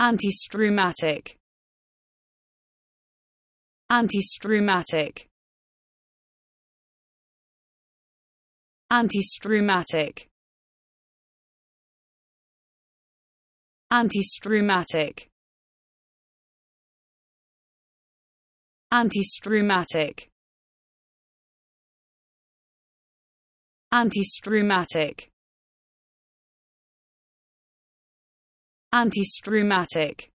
Antistreumatic. Antistreumatic. Antistreumatic. Antistreumatic. Antistreumatic. Antistreumatic. Antistreumatic.